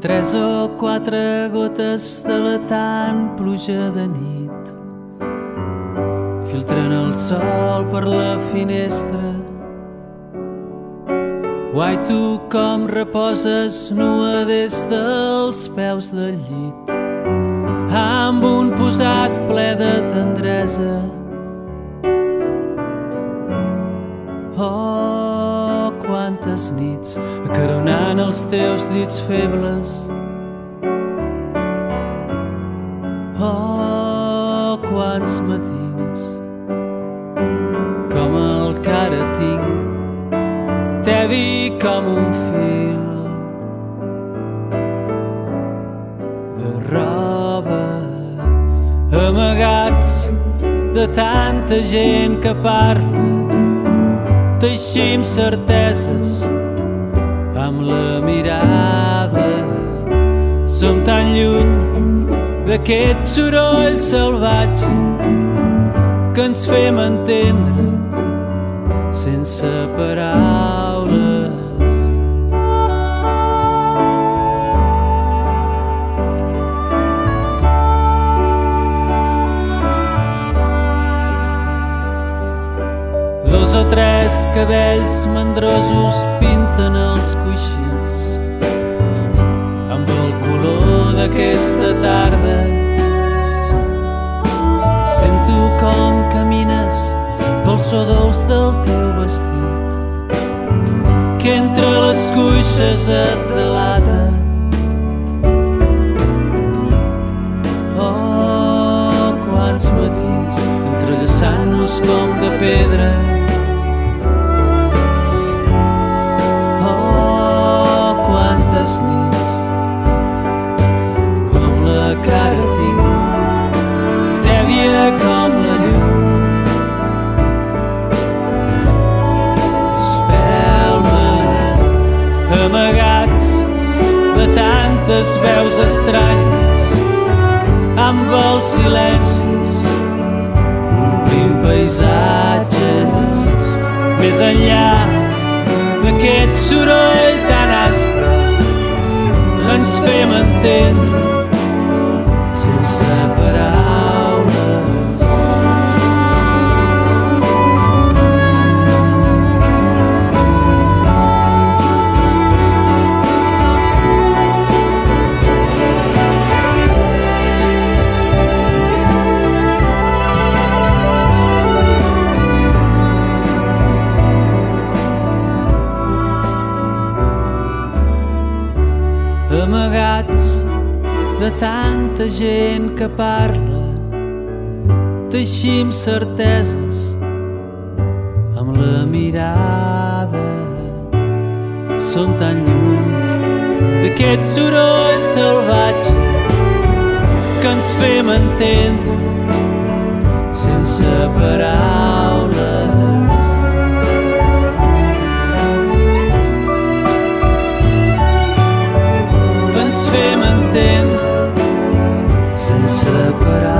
Tres o quatre gotes de la tan pluja de nit filtren el sol per la finestra. Guai, tu com reposes nua des dels peus del llit amb un posat ple de tendresa. Oh, quantes nits acaronant els teus dits febles. Oh, quants matins com el que ara tinc tevi com un fil de roba amagats de tanta gent que parla teixim certeses amb la mirada som tan lluny d'aquest soroll salvatge que ens fem entendre sense paraules. Dos o tres cabells mandrosos pinten els coixins amb el color d'aquesta tarda. Sento com camines pel so dolç del teu vestit que entre les cuixes et delata. Oh, quants matins entrellaçant-nos com de pedra tantes veus estranyes amb els silencis omplint paisatges més enllà d'aquest soroll tan aspre ens fem entendre sense paraules. Amagats de tanta gent que parla teixim certeses amb la mirada. Som tan lluny d'aquest soroll salvatge que ens fem entendre sense paraules entendre sense parar.